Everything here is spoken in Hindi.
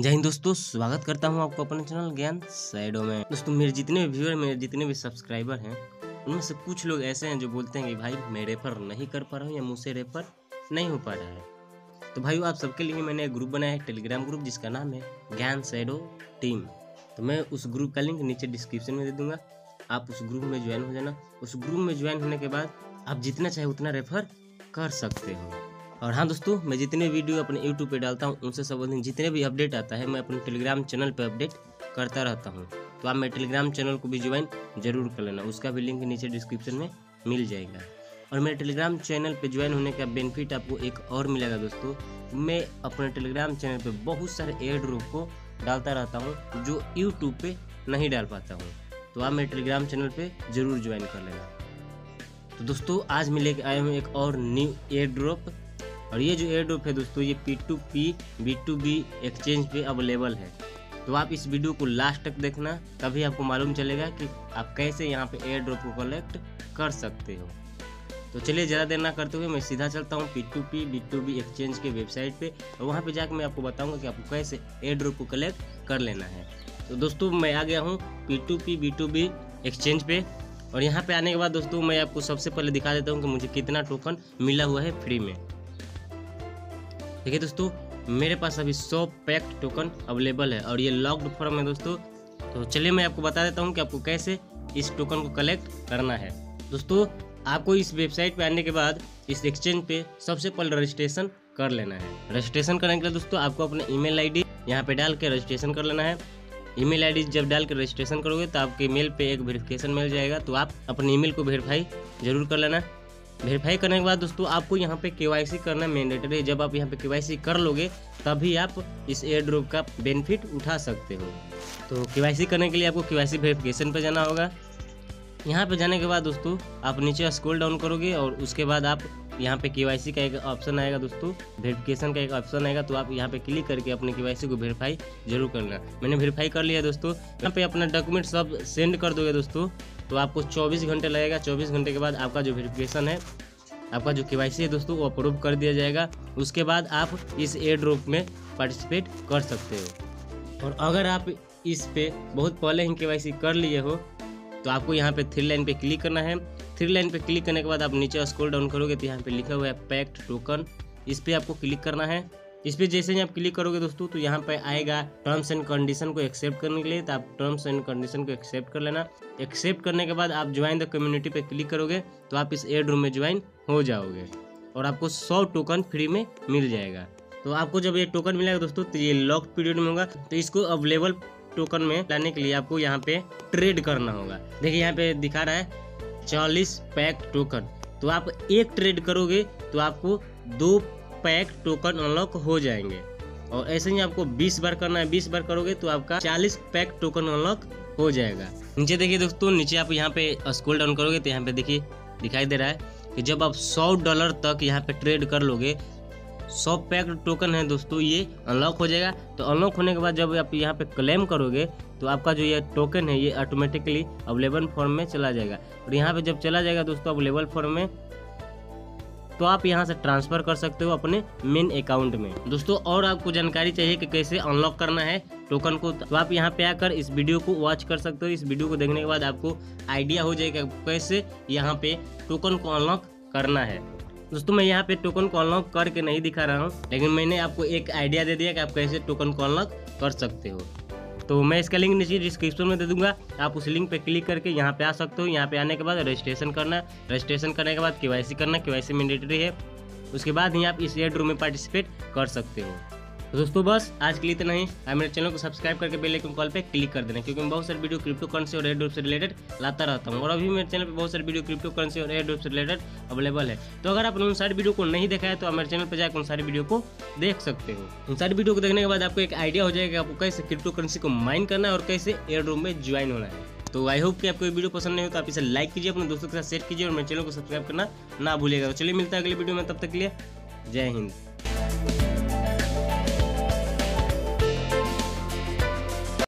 जय हिंद दोस्तों, स्वागत करता हूँ आपको अपने चैनल ज्ञान साइडो में। दोस्तों, मेरे जितने भी व्यूअर, मेरे जितने भी सब्सक्राइबर हैं, उनमें से कुछ लोग ऐसे हैं जो बोलते हैं कि भाई, मैं रेफर नहीं कर पा रहा हूँ या मुझसे रेफर नहीं हो पा रहा है। तो भाई आप सबके लिए मैंने एक ग्रुप बनाया है टेलीग्राम ग्रुप जिसका नाम है ज्ञान सैडो टीम। तो मैं उस ग्रुप का लिंक नीचे डिस्क्रिप्शन में दे दूँगा। आप उस ग्रुप में ज्वाइन हो जाना। उस ग्रुप में ज्वाइन होने के बाद आप जितना चाहे उतना रेफर कर सकते हो। और हाँ दोस्तों, मैं जितने वीडियो अपने यूट्यूब पे डालता हूँ, उनसे संबंधित जितने भी अपडेट आता है, मैं अपने टेलीग्राम चैनल पे अपडेट करता रहता हूँ। तो आप मेरे टेलीग्राम चैनल को भी ज्वाइन ज़रूर कर लेना। उसका भी लिंक नीचे डिस्क्रिप्शन में मिल जाएगा। और मेरे टेलीग्राम चैनल पे ज्वाइन होने का बेनिफिट आपको एक और मिलेगा दोस्तों। मैं अपने टेलीग्राम चैनल पे बहुत सारे एयर ड्रॉप को डालता रहता हूँ, जो यूट्यूब पे नहीं डाल पाता हूँ। तो आप मेरे टेलीग्राम चैनल पे ज़रूर ज्वाइन कर लेना। तो दोस्तों, आज मैं लेके आया हूँ एक और न्यू एयर ड्रॉप और ये जो एयर ड्रॉप है दोस्तों, ये P to P B to B exchange पे अवेलेबल है। तो आप इस वीडियो को लास्ट तक देखना, तभी आपको मालूम चलेगा कि आप कैसे यहाँ पे एयर ड्रॉप को कलेक्ट कर सकते हो। तो चलिए, ज़्यादा देर ना करते हुए मैं सीधा चलता हूँ P to P B to B exchange के वेबसाइट पे, और वहाँ पे जाकर मैं आपको बताऊँगा कि आपको कैसे एयर ड्रॉप को कलेक्ट कर लेना है। तो दोस्तों, मैं आ गया हूँ P to P B to B exchange पे, और यहाँ पे आने के बाद दोस्तों, मैं आपको सबसे पहले दिखा देता हूँ कि मुझे कितना टोकन मिला हुआ है फ्री में। देखिए दोस्तों, मेरे पास अभी सौ पैक्ट टोकन अवेलेबल है और ये लॉक्ड फॉर्म है दोस्तों। तो चलिए मैं आपको बता देता हूँ कि आपको कैसे इस टोकन को कलेक्ट करना है। दोस्तों, आपको इस वेबसाइट पे आने के बाद इस एक्सचेंज पे सबसे पहले रजिस्ट्रेशन कर लेना है। रजिस्ट्रेशन करने के लिए दोस्तों, आपको अपना ईमेल आईडी यहाँ पे डाल के रजिस्ट्रेशन कर लेना है। ईमेल आईडी जब डाल के रजिस्ट्रेशन करोगे तो आपके ईमेल पे एक वेरिफिकेशन मिल जाएगा। तो आप अपने ईमेल को वेरीफाई ज़रूर कर लेना। वेरीफाई करने के बाद दोस्तों, आपको यहाँ पे के करना मैंडेटरी है। जब आप यहाँ पे के कर लोगे, तभी आप इस एयर ड्रॉप का बेनिफिट उठा सकते हो। तो के करने के लिए आपको के वेरिफिकेशन पर जाना होगा। यहाँ पे जाने के बाद दोस्तों, आप नीचे स्क्रॉल डाउन करोगे और उसके बाद आप यहाँ पे के का एक ऑप्शन आएगा दोस्तों। वेरिफिकेशन का एक ऑप्शन आएगा तो आप यहाँ पे क्लिक करके अपने के को वेरीफाई ज़रूर करना। मैंने वेरीफाई कर लिया दोस्तों। यहाँ पे अपना डॉक्यूमेंट सब सेंड कर दोगे दोस्तों। तो आपको 24 घंटे लगेगा। 24 घंटे के बाद आपका जो वेरिफिकेशन है, आपका जो के है दोस्तों, वो अप्रूव कर दिया जाएगा। उसके बाद आप इस एयर ड्रॉप में पार्टिसिपेट कर सकते हो। और अगर आप इस पे बहुत पहले ही के कर लिए हो तो आपको यहाँ पे थ्री लाइन पे क्लिक करना है। थ्री लाइन पे क्लिक करने के बाद आप नीचे स्क्रॉल डाउन करोगे तो यहाँ पे लिखा हुआ है पैक्ट टोकन इस पर आपको क्लिक करना है। इस पर जैसे ही आप क्लिक करोगे दोस्तों तो यहाँ पे आएगा टर्म्स एंड कंडीशन को एक्सेप्ट करने के लिए। तो आप टर्म्स एंड कंडीशन को एक्सेप्ट कर लेना। एक्सेप्ट करने के बाद आप ज्वाइन द कम्युनिटी पे क्लिक करोगे तो आप इस एयर रूम में ज्वाइन हो जाओगे और आपको सौ टोकन फ्री में मिल जाएगा। तो आपको जब ये टोकन मिलेगा दोस्तों तो ये लॉक पीरियड में होगा। तो इसको अवेलेबल टोकन में लाने के लिए आपको यहाँ पे ट्रेड करना होगा। देखिए, यहाँ पे दिखा रहा है चालीस पैक टोकन तो आप एक ट्रेड करोगे तो आपको दो पैक टोकन अनलॉक हो जाएँगे। और ऐसे ही आपको 20 बार करना है 20 बार करोगे तो आपका 40 पैक टोकन अनलॉक हो जाएगा। नीचे देखिए दोस्तों, नीचे आप यहाँ पे स्क्रॉल डाउन करोगे तो यहाँ पे देखिए, दिखाई दे रहा है कि जब आप 100 डॉलर तक यहाँ पे ट्रेड कर लोगे 100 पैक टोकन है दोस्तों, ये अनलॉक हो जाएगा। तो अनलॉक होने के बाद जब आप यहाँ पे क्लेम करोगे तो आपका जो ये टोकन है, ये ऑटोमेटिकली अवेलेबल फॉर्म में चला जाएगा। और यहाँ पे जब चला जाएगा दोस्तों अवेलेबल फॉर्म में तो आप यहाँ से ट्रांसफ़र कर सकते हो अपने मेन अकाउंट में। दोस्तों, और आपको जानकारी चाहिए कि कैसे अनलॉक करना है टोकन को तो आप यहाँ पे आकर इस वीडियो को वॉच कर सकते हो। इस वीडियो को देखने के बाद आपको आइडिया हो जाएगा कैसे यहाँ पे टोकन को अनलॉक करना है। दोस्तों, मैं यहाँ पे टोकन को अनलॉक करके नहीं दिखा रहा हूँ, लेकिन मैंने आपको एक आइडिया दे दिया कि आप कैसे टोकन को अनलॉक कर सकते हो। तो मैं इसका लिंक नीचे डिस्क्रिप्शन में दे दूँगा। आप उस लिंक पर क्लिक करके यहाँ पे आ सकते हो। यहाँ पे आने के बाद रजिस्ट्रेशन करना रजिस्ट्रेशन करने के बाद के करना। के वाई मैंडेटरी है। उसके बाद ही आप इस एयर रूम में पार्टिसिपेट कर सकते हो। तो दोस्तों बस, आज के लिए इतना ही। आप मेरे चैनल को सब्सक्राइब करके बेल आइकन कॉल पे क्लिक कर देना, क्योंकि मैं बहुत सारे वीडियो क्रिप्टो करेंसी और एयर से रिलेटेड लाता रहता हूँ। और अभी मेरे चैनल पे बहुत सारे वीडियो क्रिप्टो करेंसी और एयर से रिलेटेड अवेलेबल है। तो अगर आपने उन सारी वीडियो को नहीं देखा है तो आप मेरे चैनल पर जाकर उन सारी वीडियो को देख सकते हो। उन सारी वीडियो को देखने के बाद आपको एक आइडिया हो जाएगा आपको कैसे क्रिप्टो करेंसी को माइन करना है और कैसे एयर में ज्वाइन होना है। तो आई होप कि आपको ये वीडियो पसंद नहीं हो तो आप इसे लाइक कीजिए, अपने दोस्तों के साथ शेयर कीजिए और मेरे चैनल को सब्सक्राइब करना ना भूलिएगा। तो चलिए मिलता है अगले वीडियो में, तब तक के लिए जय हिंद।